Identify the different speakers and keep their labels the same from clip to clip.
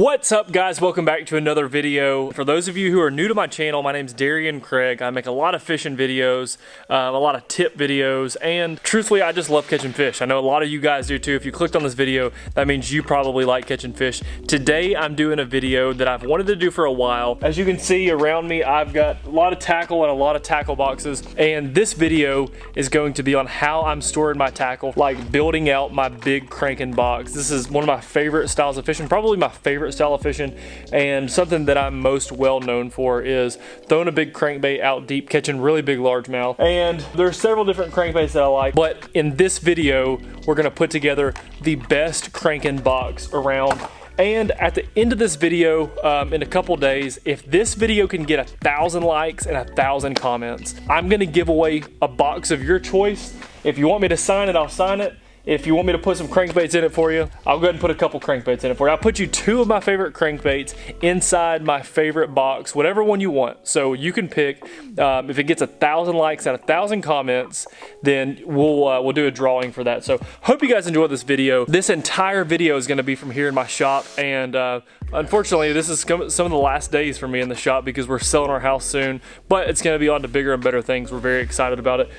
Speaker 1: What's up guys? Welcome back to another video. For those of you who are new to my channel, my name is Darien Craig. I make a lot of fishing videos, um, a lot of tip videos, and truthfully I just love catching fish. I know a lot of you guys do too. If you clicked on this video, that means you probably like catching fish. Today I'm doing a video that I've wanted to do for a while. As you can see around me, I've got a lot of tackle and a lot of tackle boxes, and this video is going to be on how I'm storing my tackle, like building out my big cranking box. This is one of my favorite styles of fishing, probably my favorite style of fishing and something that I'm most well known for is throwing a big crankbait out deep, catching really big largemouth. And there's several different crankbaits that I like, but in this video, we're gonna put together the best cranking box around and at the end of this video, um, in a couple days, if this video can get a thousand likes and a thousand comments, I'm gonna give away a box of your choice. If you want me to sign it, I'll sign it. If you want me to put some crankbaits in it for you, I'll go ahead and put a couple crankbaits in it for you. I'll put you two of my favorite crankbaits inside my favorite box, whatever one you want. So you can pick. Um, if it gets a thousand likes and a thousand comments, then we'll uh, we'll do a drawing for that. So hope you guys enjoyed this video. This entire video is going to be from here in my shop, and uh, unfortunately, this is some of the last days for me in the shop because we're selling our house soon. But it's going to be on to bigger and better things. We're very excited about it.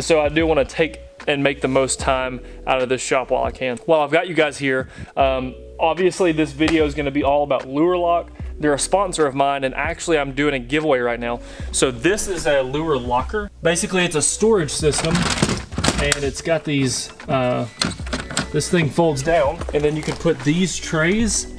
Speaker 1: So I do want to take and make the most time out of this shop while I can. Well, I've got you guys here. Um, obviously, this video is gonna be all about Lure Lock. They're a sponsor of mine, and actually I'm doing a giveaway right now. So this is a lure locker. Basically, it's a storage system, and it's got these, uh, this thing folds down, and then you can put these trays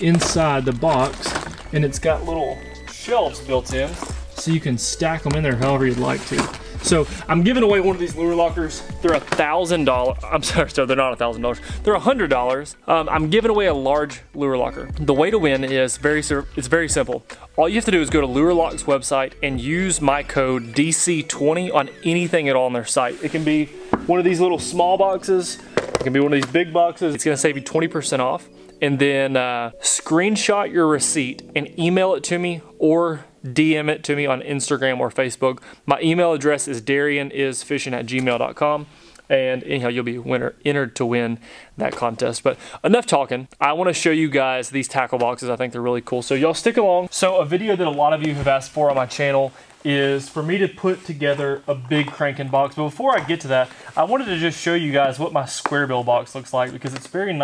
Speaker 1: inside the box, and it's got little shelves built in, so you can stack them in there however you'd like to. So I'm giving away one of these lure lockers. They're a thousand dollars. I'm sorry, so they're not a thousand dollars. They're a hundred dollars. Um, I'm giving away a large lure locker. The way to win is very it's very simple. All you have to do is go to Lure Lock's website and use my code DC20 on anything at all on their site. It can be one of these little small boxes. It can be one of these big boxes. It's gonna save you 20% off. And then uh, screenshot your receipt and email it to me or DM it to me on Instagram or Facebook. My email address is darienisfishin at gmail.com. And anyhow, you'll be winner, entered to win that contest. But enough talking. I want to show you guys these tackle boxes. I think they're really cool. So y'all stick along. So a video that a lot of you have asked for on my channel is for me to put together a big cranking box. But before I get to that, I wanted to just show you guys what my square bill box looks like because it's very,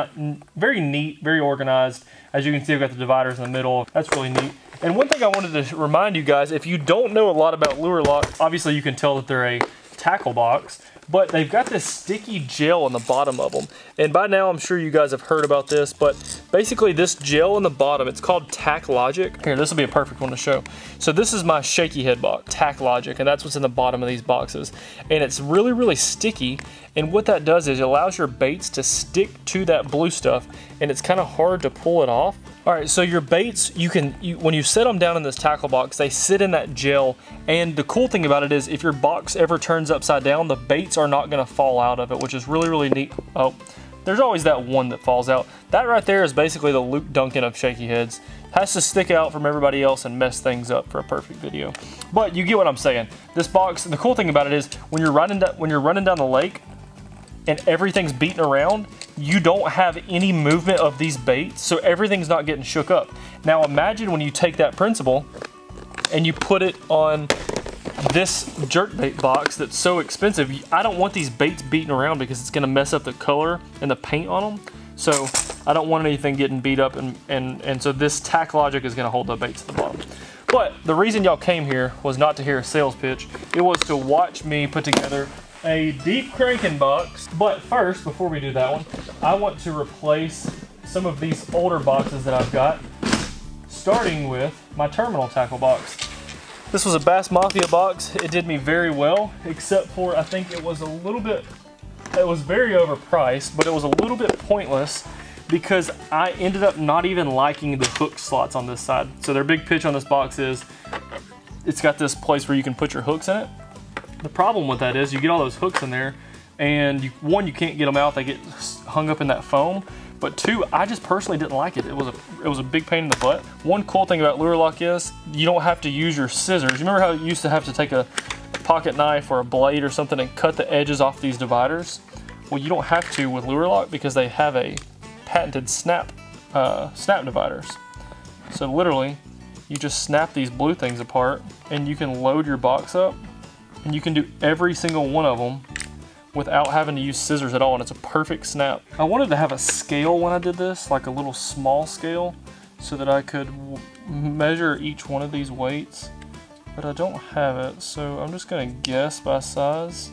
Speaker 1: very neat, very organized. As you can see, I've got the dividers in the middle. That's really neat. And one thing I wanted to remind you guys, if you don't know a lot about lure lock, obviously you can tell that they're a tackle box but they've got this sticky gel on the bottom of them. And by now, I'm sure you guys have heard about this, but basically this gel on the bottom, it's called Tak Logic. Here, this will be a perfect one to show. So this is my shaky head box, Tak Logic, and that's what's in the bottom of these boxes. And it's really, really sticky, and what that does is it allows your baits to stick to that blue stuff, and it's kind of hard to pull it off. All right, so your baits, you can, you, when you set them down in this tackle box, they sit in that gel. And the cool thing about it is if your box ever turns upside down, the baits are not gonna fall out of it, which is really, really neat. Oh, there's always that one that falls out. That right there is basically the Luke Duncan of shaky heads. Has to stick out from everybody else and mess things up for a perfect video. But you get what I'm saying. This box, the cool thing about it is when you're running, when you're running down the lake, and everything's beating around, you don't have any movement of these baits, so everything's not getting shook up. Now imagine when you take that principle and you put it on this jerkbait box that's so expensive. I don't want these baits beating around because it's gonna mess up the color and the paint on them. So I don't want anything getting beat up and, and, and so this tak logic is gonna hold the baits at the bottom. But the reason y'all came here was not to hear a sales pitch. It was to watch me put together a deep cranking box. But first, before we do that one, I want to replace some of these older boxes that I've got, starting with my terminal tackle box. This was a Bass Mafia box. It did me very well, except for I think it was a little bit, it was very overpriced, but it was a little bit pointless because I ended up not even liking the hook slots on this side. So their big pitch on this box is it's got this place where you can put your hooks in it. The problem with that is you get all those hooks in there and you, one, you can't get them out. They get hung up in that foam. But two, I just personally didn't like it. It was a it was a big pain in the butt. One cool thing about Lure Lock is you don't have to use your scissors. You remember how you used to have to take a pocket knife or a blade or something and cut the edges off these dividers? Well, you don't have to with Lure Lock because they have a patented snap uh, snap dividers. So literally, you just snap these blue things apart and you can load your box up and you can do every single one of them without having to use scissors at all and it's a perfect snap. I wanted to have a scale when I did this, like a little small scale, so that I could measure each one of these weights, but I don't have it, so I'm just gonna guess by size.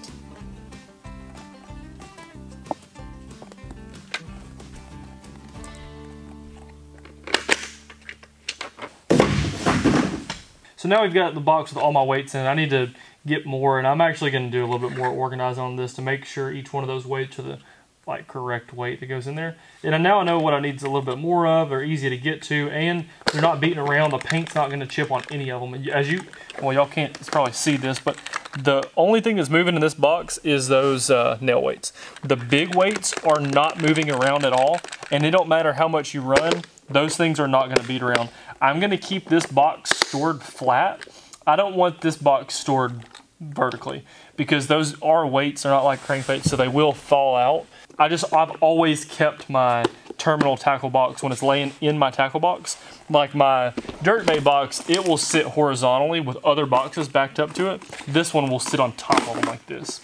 Speaker 1: So now we've got the box with all my weights in. I need to get more, and I'm actually going to do a little bit more organizing on this to make sure each one of those weights are the like correct weight that goes in there. And I now I know what I need a little bit more of. They're easy to get to, and they're not beating around. The paint's not going to chip on any of them. As you, well, y'all can't probably see this, but the only thing that's moving in this box is those uh, nail weights. The big weights are not moving around at all, and it don't matter how much you run, those things are not going to beat around. I'm going to keep this box stored flat. I don't want this box stored vertically because those are weights. They're not like crankbaits, so they will fall out. I just, I've always kept my terminal tackle box when it's laying in my tackle box. Like my dirt bait box, it will sit horizontally with other boxes backed up to it. This one will sit on top of them like this.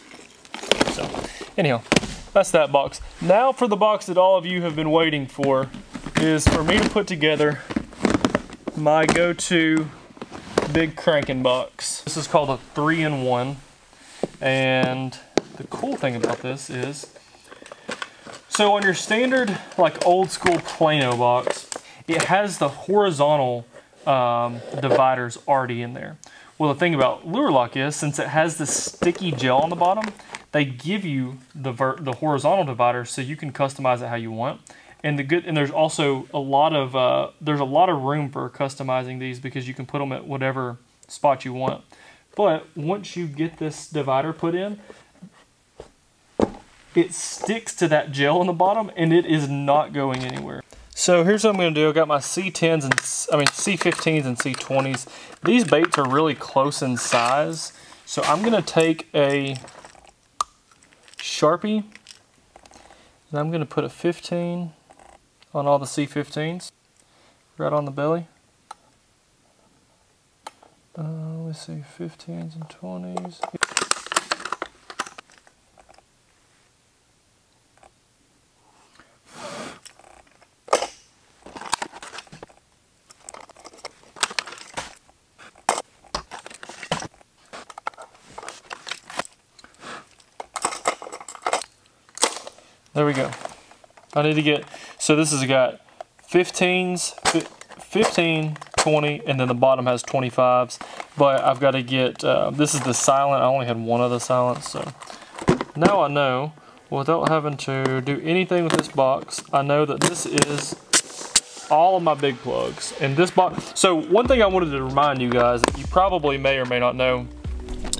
Speaker 1: So, anyhow, that's that box. Now for the box that all of you have been waiting for is for me to put together my go-to big cranking box. This is called a three-in-one. And the cool thing about this is, so on your standard, like old school Plano box, it has the horizontal um, dividers already in there. Well, the thing about Lure Lock is, since it has this sticky gel on the bottom, they give you the, the horizontal dividers so you can customize it how you want. And the good and there's also a lot of uh, there's a lot of room for customizing these because you can put them at whatever spot you want. But once you get this divider put in, it sticks to that gel on the bottom and it is not going anywhere. So here's what I'm going to do. I've got my C10s and I mean C15s and C20s. These baits are really close in size. So I'm going to take a Sharpie and I'm going to put a 15 on all the C15s, right on the belly. Uh, let's see, 15s and 20s. There we go. I need to get, so this has got 15s, 15, 20, and then the bottom has 25s. But I've got to get, uh, this is the silent, I only had one other silent, so now I know, without having to do anything with this box, I know that this is all of my big plugs. And this box, so one thing I wanted to remind you guys, you probably may or may not know,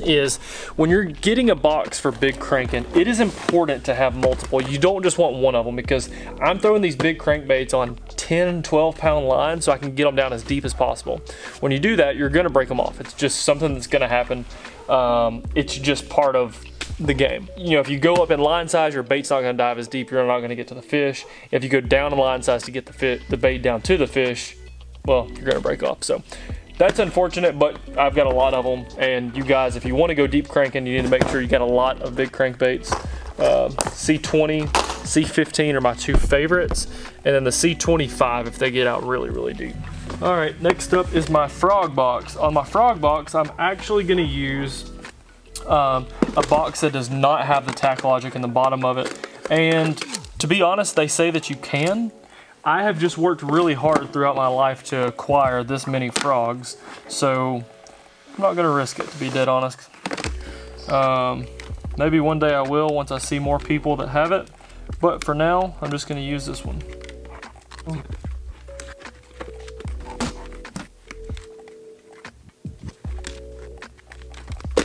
Speaker 1: is when you're getting a box for big cranking, it is important to have multiple. You don't just want one of them because I'm throwing these big crankbaits on 10, 12 pound lines so I can get them down as deep as possible. When you do that, you're gonna break them off. It's just something that's gonna happen. Um, it's just part of the game. You know, if you go up in line size, your bait's not gonna dive as deep, you're not gonna get to the fish. If you go down in line size to get the, fit, the bait down to the fish, well, you're gonna break off. So that's unfortunate, but I've got a lot of them. And you guys, if you want to go deep cranking, you need to make sure you got a lot of big crankbaits. Uh, C20, C15 are my two favorites. And then the C25 if they get out really, really deep. All right, next up is my frog box. On my frog box, I'm actually gonna use um, a box that does not have the tak logic in the bottom of it. And to be honest, they say that you can, I have just worked really hard throughout my life to acquire this many frogs, so I'm not gonna risk it to be dead honest. Um, maybe one day I will once I see more people that have it, but for now, I'm just gonna use this one.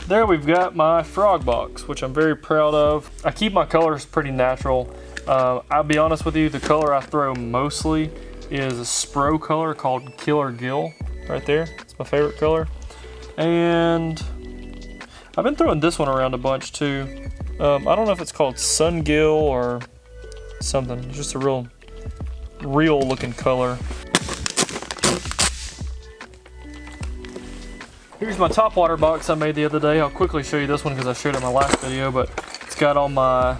Speaker 1: There we've got my frog box, which I'm very proud of. I keep my colors pretty natural. Uh, I'll be honest with you, the color I throw mostly is a Spro color called Killer Gill, right there. It's my favorite color. And I've been throwing this one around a bunch too. Um, I don't know if it's called Sun Gill or something. It's just a real real looking color. Here's my top water box I made the other day. I'll quickly show you this one because I showed it in my last video, but it's got all my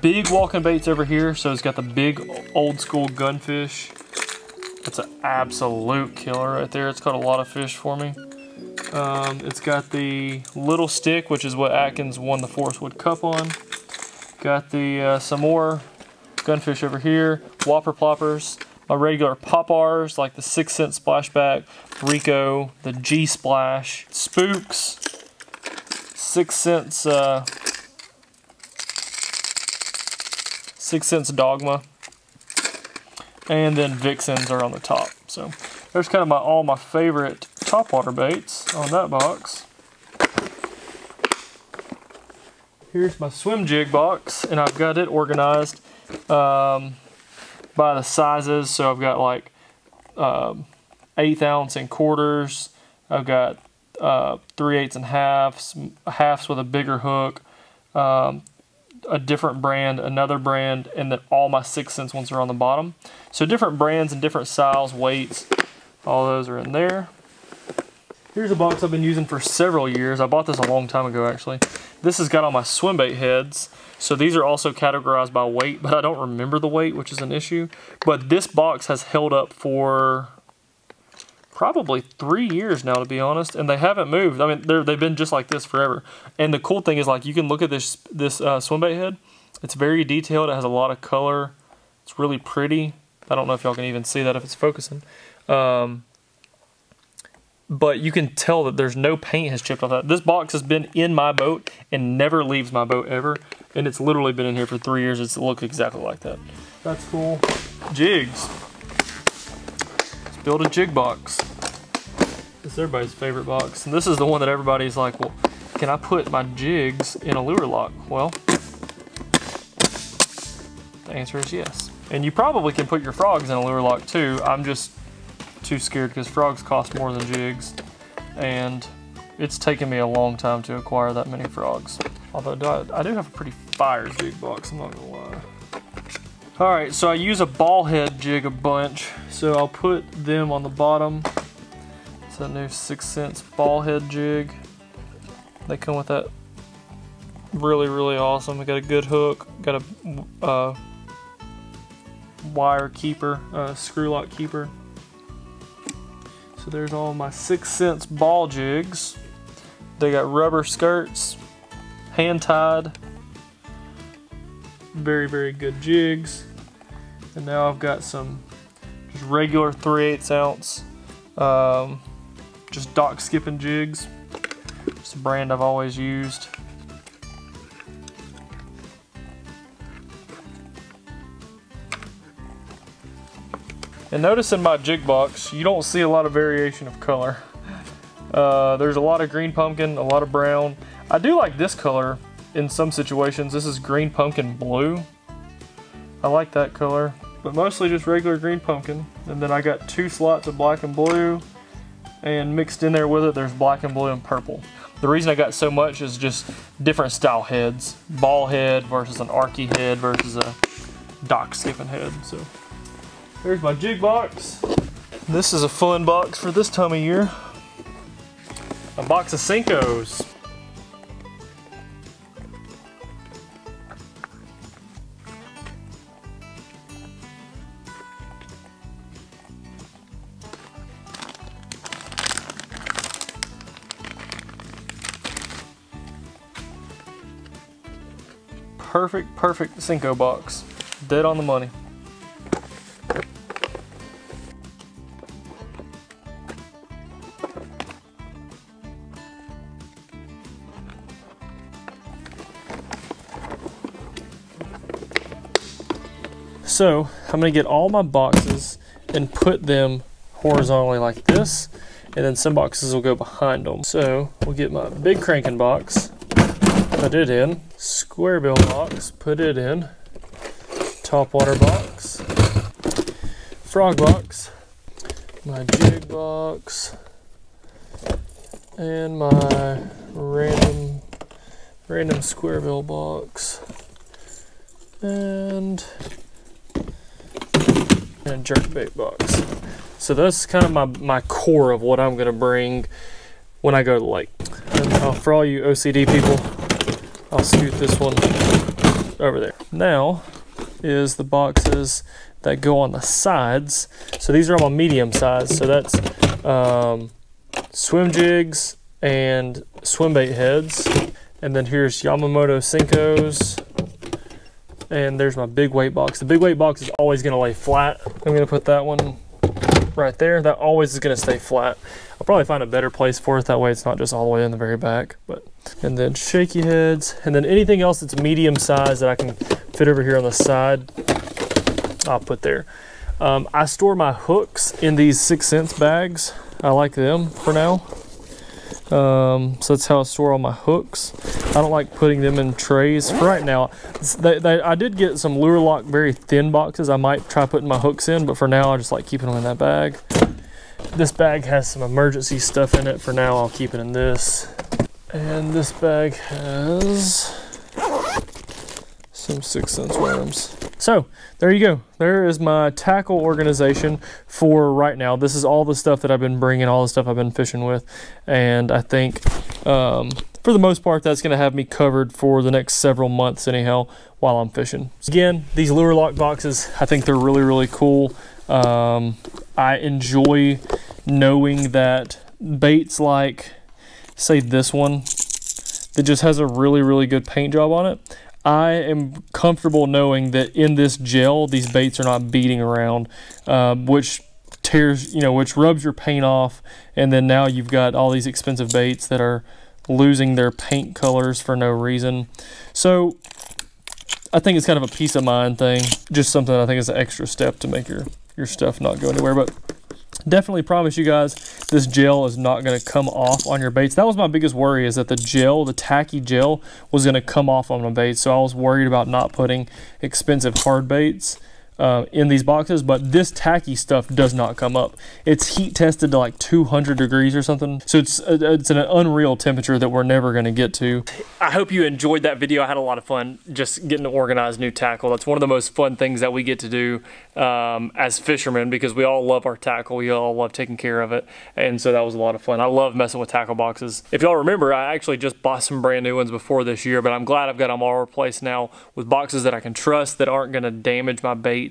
Speaker 1: big walking baits over here. So it's got the big old school gunfish. It's an absolute killer right there. It's caught a lot of fish for me. Um, it's got the little stick, which is what Atkins won the Forrest Wood Cup on. Got the uh, some more gunfish over here, whopper ploppers, my regular Pop-Rs like the 6th Sense splashback, Rico, the G Splash, Spooks, 6th Sense, uh, 6th Sense Dogma, and then Vixens are on the top. So there's kind of my all my favorite topwater baits on that box. Here's my swim jig box, and I've got it organized um, by the sizes. So I've got like um, eighth ounce and quarters. I've got uh, three eighths and halves, halves with a bigger hook, um, a different brand, another brand, and then all my Sixth Sense ones are on the bottom. So different brands and different styles, weights, all those are in there. Here's a box I've been using for several years. I bought this a long time ago actually. This has got all my swim bait heads. So these are also categorized by weight, but I don't remember the weight, which is an issue. But this box has held up for probably three years now, to be honest, and they haven't moved. I mean, they've been just like this forever. And the cool thing is, like, you can look at this this uh, swim bait head. It's very detailed. It has a lot of color. It's really pretty. I don't know if y'all can even see that if it's focusing. Um, but you can tell that there's no paint has chipped off that. This box has been in my boat and never leaves my boat ever. And it's literally been in here for three years. It's looked exactly like that. That's cool. Jigs. Build a jig box. This is everybody's favorite box. And this is the one that everybody's like, well, can I put my jigs in a lure lock? Well, the answer is yes. And you probably can put your frogs in a lure lock too. I'm just too scared because frogs cost more than jigs. And it's taken me a long time to acquire that many frogs. Although I do have a pretty fire jig box, I'm not gonna lie. All right, so I use a ball head jig a bunch. So I'll put them on the bottom. It's a new 6th Sense ball head jig. They come with that really, really awesome. We got a good hook, got a uh, wire keeper, uh, screw lock keeper. So there's all my 6th Sense ball jigs. They got rubber skirts, hand tied, very, very good jigs. And now I've got some just regular 3 8 ounce, um, just dock skipping jigs. It's a brand I've always used. And notice in my jig box, you don't see a lot of variation of color. Uh, there's a lot of green pumpkin, a lot of brown. I do like this color in some situations. This is green pumpkin blue. I like that color, but mostly just regular green pumpkin. And then I got two slots of black and blue, and mixed in there with it, there's black and blue and purple. The reason I got so much is just different style heads. Ball head versus an arky head versus a dock skipping head. So there's my jig box. This is a fun box for this time of year. A box of Senkos. Perfect, perfect Senko box. Dead on the money. So I'm gonna get all my boxes and put them horizontally like this, and then some boxes will go behind them. So we'll get my big cranking box, put it in, square bill box, put it in, top water box, frog box, my jig box, and my random random square bill box. And and jerk bait box. So that's kind of my, my core of what I'm gonna bring when I go to the lake. And uh, for all you OCD people, I'll scoot this one over there. Now is the boxes that go on the sides. So these are all my medium size. So that's um, swim jigs and swim bait heads. And then here's Yamamoto Senkos. And there's my big weight box. The big weight box is always gonna lay flat. I'm gonna put that one right there. That always is gonna stay flat. I'll probably find a better place for it. That way it's not just all the way in the very back. But And then shaky heads. And then anything else that's medium size that I can fit over here on the side, I'll put there. Um, I store my hooks in these 6th Sense bags. I like them for now. Um, so that's how I store all my hooks. I don't like putting them in trays. For right now, they, they, I did get some Lure Lock very thin boxes I might try putting my hooks in, but for now I just like keeping them in that bag. This bag has some emergency stuff in it. For now I'll keep it in this. And this bag has some 6th Sense worms. So there you go. There is my tackle organization for right now. This is all the stuff that I've been bringing, all the stuff I've been fishing with. And I think um, for the most part, that's going to have me covered for the next several months anyhow while I'm fishing. Again, these lure lock boxes, I think they're really, really cool. Um, I enjoy knowing that baits like, say this one, that just has a really, really good paint job on it. I am comfortable knowing that in this gel, these baits are not beating around, uh, which tears, you know, which rubs your paint off. And then now you've got all these expensive baits that are losing their paint colors for no reason. So I think it's kind of a peace of mind thing. Just something I think is an extra step to make your, your stuff not go anywhere. But definitely promise you guys this gel is not going to come off on your baits. That was my biggest worry is that the gel, the tacky gel, was going to come off on my baits. So I was worried about not putting expensive hard baits uh, in these boxes, but this tacky stuff does not come up. It's heat tested to like 200 degrees or something. So it's, uh, it's an unreal temperature that we're never going to get to. I hope you enjoyed that video. I had a lot of fun just getting to organize new tackle. That's one of the most fun things that we get to do um, as fishermen because we all love our tackle. We all love taking care of it. And so that was a lot of fun. I love messing with tackle boxes. If y'all remember, I actually just bought some brand new ones before this year, but I'm glad I've got them all replaced now with boxes that I can trust that aren't going to damage my bait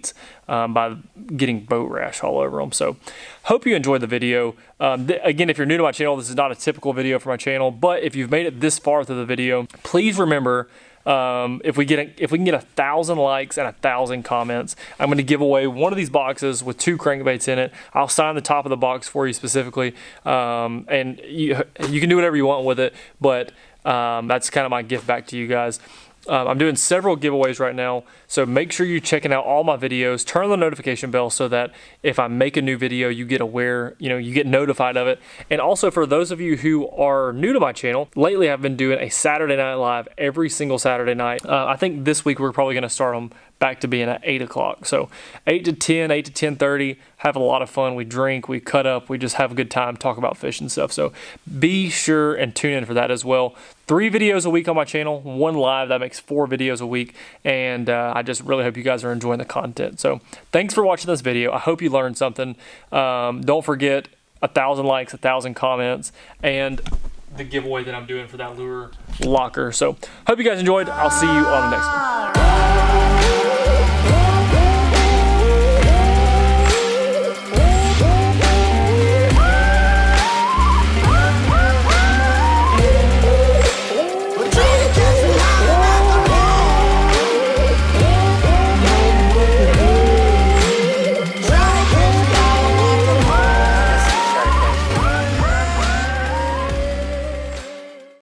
Speaker 1: um, by getting boat rash all over them. So hope you enjoyed the video. Um, th again, if you're new to my channel, this is not a typical video for my channel, but if you've made it this far through the video, please remember um, if we get a, if we can get a thousand likes and a thousand comments, I'm going to give away one of these boxes with two crankbaits in it. I'll sign the top of the box for you specifically, um, and you you can do whatever you want with it. But um, that's kind of my gift back to you guys. Um, I'm doing several giveaways right now, so make sure you're checking out all my videos. Turn on the notification bell so that if I make a new video, you get aware, you know, you get notified of it. And also for those of you who are new to my channel, lately I've been doing a Saturday Night Live every single Saturday night. Uh, I think this week we're probably going to start them back to being at 8 o'clock. So 8 to 10, 8 to 10.30, have a lot of fun. We drink, we cut up, we just have a good time, talk about fish and stuff. So be sure and tune in for that as well. Three videos a week on my channel, one live, that makes four videos a week. And uh, I just really hope you guys are enjoying the content. So thanks for watching this video. I hope you learned something. Um, don't forget a thousand likes, a thousand comments, and the giveaway that I'm doing for that lure locker. So hope you guys enjoyed. I'll see you on the next one.